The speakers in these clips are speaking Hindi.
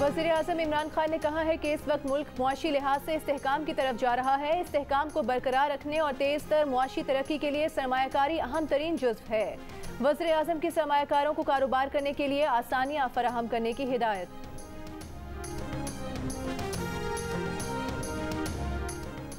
वज़ीर अजम इमरान खान ने कहा है कि इस वक्त मुल्क मुआशी लिहाज से इस्तेकाम की तरफ़ जा रहा है। इस्तेकाम को बरकरार रखने और तेज तर मुआशी तरक्की के लिए सरमाकारी अहम तरीन जुज्व है। वज़ीर अजम की सरमाकारों को कारोबार करने के लिए आसानियाँ फराहम करने की हिदायत।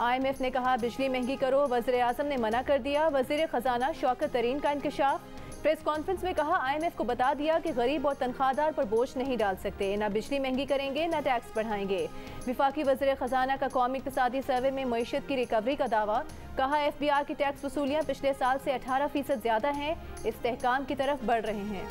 आईएमएफ ने कहा, बिजली महँगी करो, वज़ीर अजम ने मना कर दिया। वज़ीर खजाना शौकत तरीन का इंकशाफ। प्रेस कॉन्फ्रेंस में कहा, आईएमएफ को बता दिया कि गरीब और तनख्वाहदार पर बोझ नहीं डाल सकते। न बिजली महँगी करेंगे, न टैक्स बढ़ाएँगे। विफाकी वजर खजाना का कौमी इकतदी सर्वे में मीशत की रिकवरी का दावा। कहा एफ़ बी आर की टैक्स वसूलियाँ पिछले साल से अठारह फ़ीसद ज़्यादा हैं इस्तेकाम की तरफ़ बढ़ रहे हैं।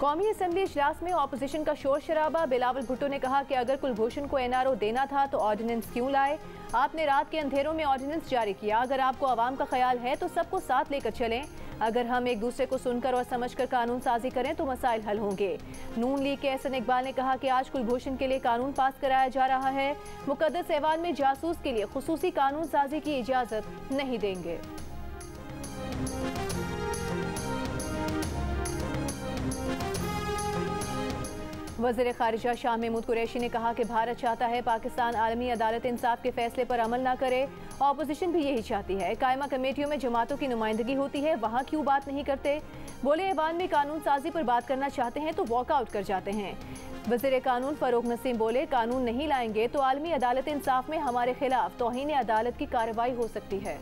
कौमी असम्बली इजलास में अपोजिशन का शोर शराबा। बिलावल भुट्टो ने कहा कि अगर कुलभूषण को एनआरओ देना था तो ऑर्डिनेंस क्यों लाए? आपने रात के अंधेरों में ऑर्डिनेंस जारी किया। अगर आपको आवाम का ख्याल है तो सबको साथ लेकर चलें। अगर हम एक दूसरे को सुनकर और समझकर कानून साजी करें तो मसाइल हल होंगे। नून लीग के एहसन इकबाल ने कहा कि आज कुलभूषण के लिए कानून पास कराया जा रहा है। मुकदस ऐवान में जासूस के लिए खसूसी कानून साजी की इजाज़त नहीं देंगे। वज़ीर खारजा शाह महमूद कुरैशी ने कहा कि भारत चाहता है पाकिस्तान आलमी अदालत इंसाफ के फैसले पर अमल न करे। अपोजिशन भी यही चाहती है। कायमा कमेटियों में जमातों की नुमाइंदगी होती है। वहाँ क्यों बात नहीं करते? बोले ऐवान में कानून साजी पर बात करना चाहते हैं तो वॉकआउट कर जाते हैं। वज़ीर कानून फरूक नसीम बोले, कानून नहीं लाएँगे तो आलमी अदालत इंसाफ में हमारे खिलाफ तोहन अदालत की कार्रवाई हो सकती है।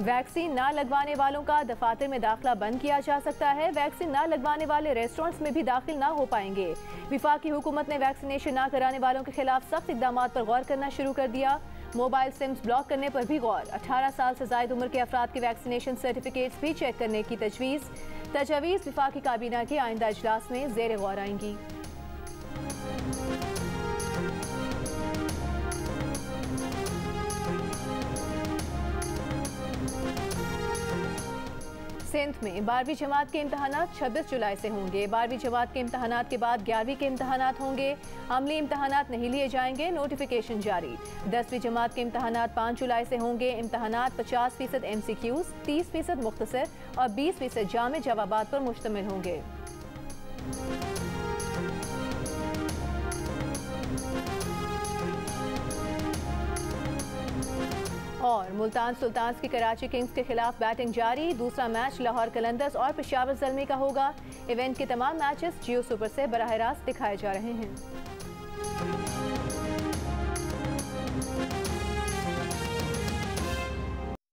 वैक्सीन ना लगवाने वालों का दफातर में दाखिला बंद किया जा सकता है। वैक्सीन ना लगवाने वाले रेस्टोरेंट्स में भी दाखिल ना हो पाएँगे। विफाकी हुकूमत ने वैक्सीनेशन ना कराने वालों के खिलाफ सख्त इकदाम पर गौर करना शुरू कर दिया। मोबाइल सिम्स ब्लॉक करने पर भी गौर। 18 साल से जायद उम्र के अफराद के वैक्सीनेशन सर्टिफिकेट्स भी चेक करने की तजवीज़। तजावीज़ विफाकी काबीना के आइंदा अजलास में जेर गौर आएँगी। सिंध में बारहवीं जमात के इम्तहान 26 जुलाई से होंगे। बारहवीं जमात के इम्तहान के बाद ग्यारहवीं के इम्तहान होंगे। अमली इम्तहान नहीं लिए जाएँगे नोटिफिकेशन जारी। दसवीं जमात के इम्तहान पाँच जुलाई से होंगे। इम्तहान पचास फ़ीसद एम सी क्यूज़ तीस फ़ीसद मुख्तर और बीस फ़ीसद जाम जवाब पर मुश्तमिल होंगे। और मुल्तान सुल्तान की कराची किंग्स के खिलाफ बैटिंग जारी, दूसरा मैच लाहौर कलंदर्स और पिशावर जलमी का होगा। इवेंट के तमाम मैचेस जियो सुपर से बरह रास्त दिखाए जा रहे हैं।